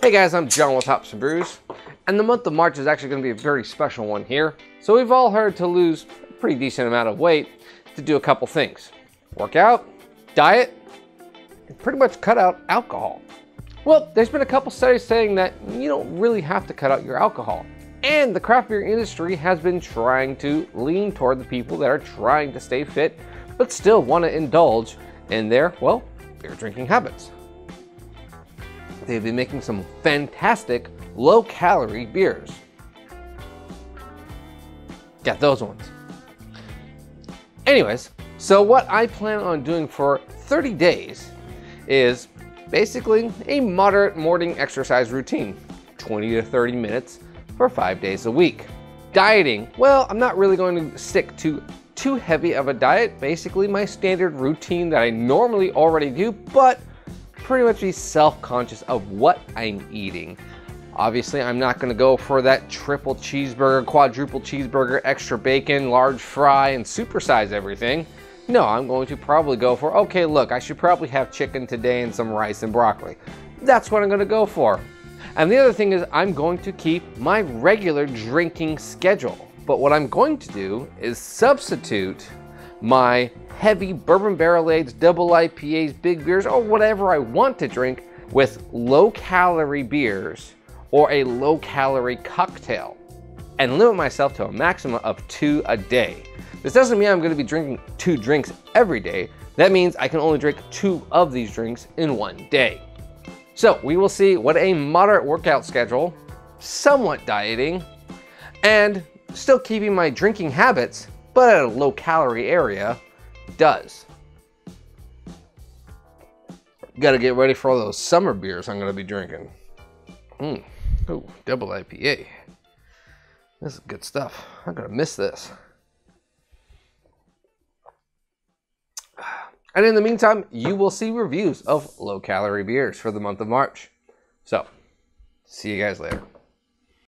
Hey guys, I'm John with Hops and Brews, and the month of March is actually going to be a very special one here. So we've all heard to lose a pretty decent amount of weight to do a couple things. Work out, diet, and pretty much cut out alcohol. Well, there's been a couple studies saying that you don't really have to cut out your alcohol. And the craft beer industry has been trying to lean toward the people that are trying to stay fit, but still want to indulge in their, well, beer drinking habits. They've been making some fantastic low calorie beers. Got those ones. Anyways, so what I plan on doing for 30 days is basically a moderate morning exercise routine, 20 to 30 minutes for five days a week. Dieting, well, I'm not really going to stick to too heavy of a diet, basically my standard routine that I normally already do, but pretty much be self-conscious of what I'm eating. Obviously, I'm not gonna go for that triple cheeseburger, quadruple cheeseburger, extra bacon, large fry, and supersize everything. No, I'm going to probably go for, okay, look, I should probably have chicken today and some rice and broccoli. That's what I'm gonna go for. And the other thing is I'm going to keep my regular drinking schedule. But what I'm going to do is substitute my heavy bourbon barrel aged double IPAs, big beers, or whatever I want to drink with low calorie beers or a low calorie cocktail and limit myself to a maximum of two a day. This doesn't mean I'm gonna be drinking two drinks every day. That means I can only drink two of these drinks in one day. So we will see what a moderate workout schedule, somewhat dieting, and still keeping my drinking habits, but at a low calorie area does. Got to get ready for all those summer beers I'm to be drinking. Mmm. Ooh, double IPA. This is good stuff. I'm to miss this. And in the meantime, you will see reviews of low calorie beers for the month of March. So, see you guys later.